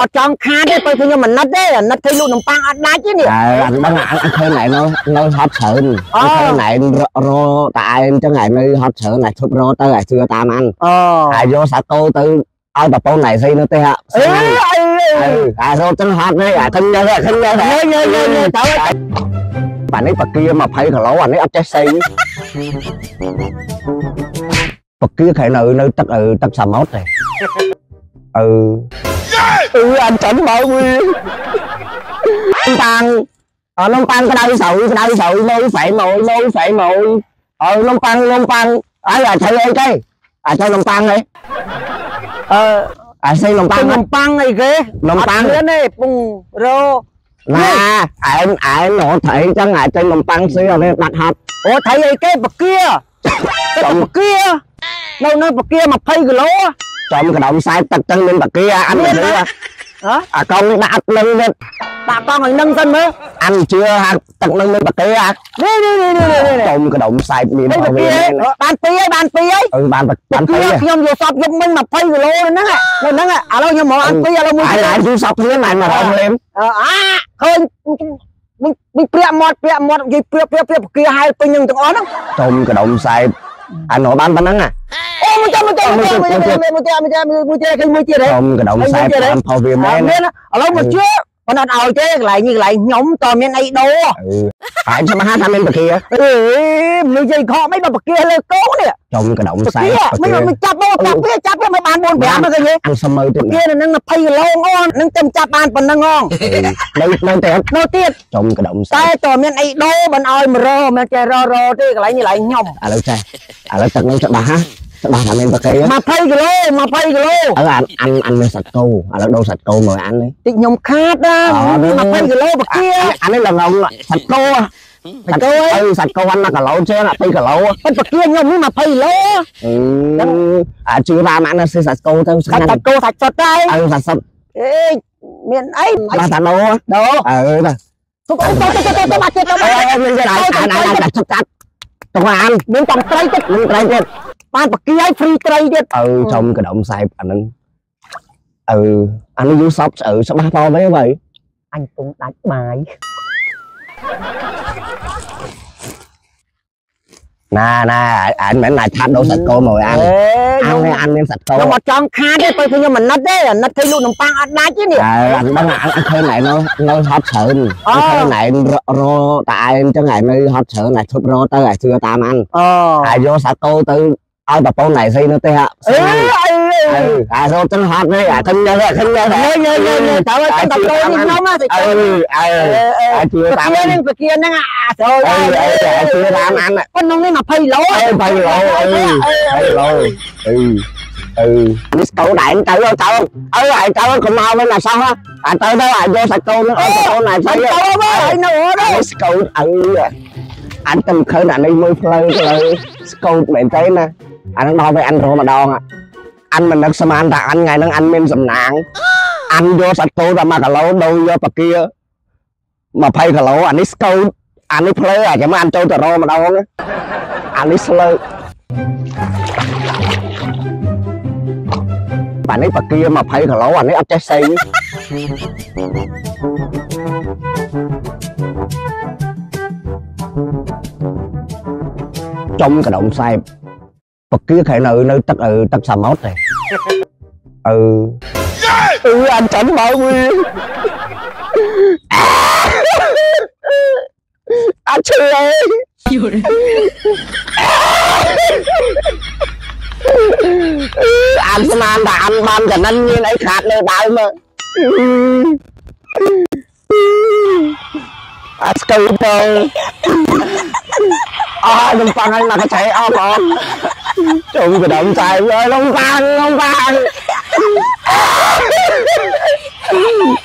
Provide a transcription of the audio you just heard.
អត់ចង់ខាតទេបើខ្ញុំមិនណិតទេអាណិតឃើញលក់នំប៉័ងអត់ដាច់ទេនេះអើអញដឹងអញឃើញណៃនៅនៅហត់ច្រើនអញឃើញណៃរតែឯងអញ្ចឹងឯងនៅហត់ច្រើនណៃឈប់រទៅឯងជឿតាមអានអូហើយយកសាកោទៅឲ្យប្រពន្ធណៃស្អីនៅទេហ่ะអេអីអើអារត់ចឹងហត់នេះអាឃើញញ៉ាំឃើញញ៉ាំញ៉ាំញ៉ាំញ៉ាំញ៉ាំទៅបាទនេះបកា20គីឡូអានេះអត់ចេះស្អីបកាខែនៅនៅទឹកទឹកសមុទ្រទេ អឺអឺអញចាំមកវាតាំងអនំប៉័ងក្តៅស្រូវក្តៅស្រូវមកហ្វែមកមកហ្វែមកអើនំប៉័ងនំប៉័ងអើអាចធ្វើអីទេអាចធ្វើនំប៉័ងទេអឺអាចស្អីនំប៉័ងនំប៉័ងអីគេនំប៉័ងអត់មានទេពងរោណាឯងឯងរត់ត្រីអញ្ចឹងអាចចេញនំប៉័ងស៊ីអត់ទេដាច់ហត់អូថៃអីគេបកាតែបកានៅនៅបកា20គីឡូចំកណ្ដុំខ្សែទឹកចឹងមានបកាអញមិនជឿហ៎អាកង់នេះដាក់អត់នឹងទៀតដាក់កង់ឲ្យនឹងសិនមើលអញជឿហាទឹកនឹងមានបកានេះនេះនេះនេះនេះចំកណ្ដុំខ្សែមាននេះមកបវាកាបានពីហើយបានពីហើយអឺបានបានពីទៅខ្ញុំយកសពយកមិញ20គីឡូហ្នឹងនៅហ្នឹងឥឡូវខ្ញុំមកអានពីឥឡូវមួយហើយហើយយូរសពគ្នាមិនមករកលេមអាឃើញមិញមិញព្រាក់មាត់ព្រាក់មាត់និយាយព្រាក់ព្រាក់ព្រាក់បកាហើយពេញនឹងទាំងអស់ហ្នឹងចំកណ្ដុំខ្សែអានោះបានប៉ុណ្ណឹងអូ មួយចាំមួយចាំមួយចាំមួយចាំមួយចាំមួយចាំមួយចាំឃើញមួយទៀតហ៎ចំកណ្ដុំខ្សែបានផុសវាមែនមានឥឡូវមកជឿប៉ុន្តែអត់ឲ្យទេកន្លែងនេះកន្លែងខ្ញុំតើមានអីដូរហើយចាំហាថាមានបកាអេមនុស្សយាយខកមិនបើបកាលើកោនេះចំកណ្ដុំបខ្សែកាមិនមិនចាប់មកចាប់វាចាប់វាមិនបាន4 5មកឃើញទេអញសមើទៀតគេនឹង20គីឡូងអនឹងតែចាប់បានប៉ុណ្ណឹងងនៅនៅតែនៅទៀតចំកណ្ដុំខ្សែតែតើមានអីដូរមិនឲ្យមករមិនចេះររទេកន្លែងនេះកន្លែងខ្ញុំឥឡូវចេះឥឡូវទឹកនឹងច្បាស់ហ่ะ ច្បាស់ថាមានបកា20គីឡូ20គីឡូអើអានអានអានមានសាច់គោឥឡូវដូរសាច់គោមកអាននេះតិចខ្ញុំខាតណា20គីឡូបកាអានេះឡើងសាច់គោសាច់គោអើសាច់គោអាន1គីឡូជាង2គីឡូប៉ុន្តែបកាខ្ញុំនេះ20គីឡូអាជឿតាមអានស៊ីសាច់គោទៅស្សាងាច់ត់សាច់គោសាច់សុតដែរអើសាច់សុតអេមានអីបាទតាណូដូរអើទៅទុកទៅទៅទៅទៅបាត់ទៀតទៅអើមានគេអានអានអានកាត់កាត់ទៅអានមានកំត្រីទៀតមានត្រៃទៀត បានបកាឲ្យហ្វ្រីត្រីទៀតអើចំកណ្ដុំខ្សែអាហ្នឹងអើអានេះយូរសពស្អើច្បាស់តទៅហើយអញពុំដាច់បាយណាណាអានមិនអាចថាដូរសាច់គោមកអានអេអាខ្ញុំនអានមានសាច់គោខ្ញុំអត់ចង់ខាតទេបើខ្ញុំមិនណិតទេអាណិតឃើញលក់នំប៉័ងអត់ដាច់ទេនេះអើអញដឹងអញឃើញណៃនៅនៅហត់ច្រើនអញឃើញណៃរតែឯងអញ្ចឹងឯងនៅហត់ច្រើនឯងឈប់រទៅឯងជឿតាមអានអូហើយយកសាកោទៅឲ្យប្រពន្ធណៃស្អីនៅទេ ហ่ะអេអីអើហើយរត់ចឹងហត់នេះអាឃើញញ៉ាំឃើញញ៉ាំញ៉ៃញ៉ៃញ៉ៃញ៉ៃតើតែតកូននេះខ្ញុំណាតែអើអើអាចជឿតាតាមមអាននឹងបកាហ្នឹងអាចូលអើអើជឿតាមអានប៉ុណ្ណឹងនេះ20គីឡូអើ3គីឡូអើ3គីឡូអឺអឺនេះស្កោដែងទៅទៅអើហើយទៅកុំមកវិញអាសោះអាទៅទៅអាយ កសាច់កូននឹងឲ្យប្រពន្ធណៃស្អីទៅមកហើយនៅអត់អានេះស្កូតអើអញទៅឃើញអានេះមួយផ្លូវផ្លូវស្កូតមែនទេណាអានឹងដល់ទៅអញរម្ដងអញមិននឹកស្មានថាអញថ្ងៃហ្នឹងអញមានសំណាងអញយកសាច់គោតែ1គីឡូដូរយកបកា20គីឡូអានេះស្កូតអានេះផ្លូវអាចាំអញចូលទៅរម្ដងអានេះស្លើកបាទនេះបកា20គីឡូអានេះអត់ចេះស្អីចំកណ្ដុំខ្សែប កាខែនៅនៅទឹកទឹកសមុទ្រទេអឺអឺអញចាំមកវាអត់ឈឺអើយអានស្មានថាអញបានកណ្ណិនមានអីខា តលើដើមអត់ស្គាល់